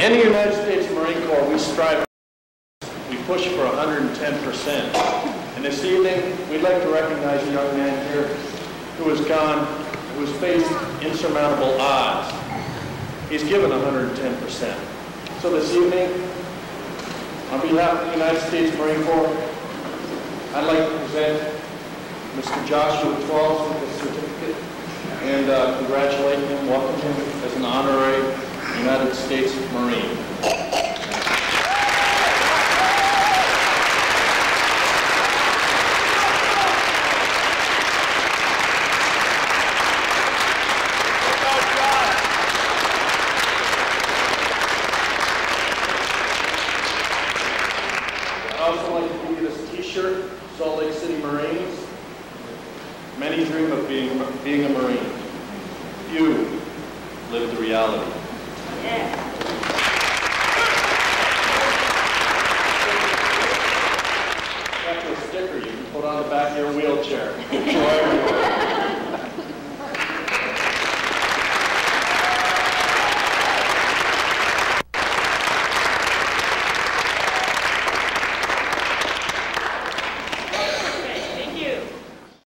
In the United States Marine Corps, we strive, we push for 110%. And this evening, we'd like to recognize a young man here who has gone, who has faced insurmountable odds. He's given 110%. So this evening, on behalf of the United States Marine Corps, I'd like to present Mr. Joshua Twelves with a certificate and uh, congratulate him, welcome him as States Marine. I'd also like to give you this T-shirt, Salt Lake City Marines. Many dream of being, being a Marine. Few live the reality. That's a sticker you can put on the back of your wheelchair.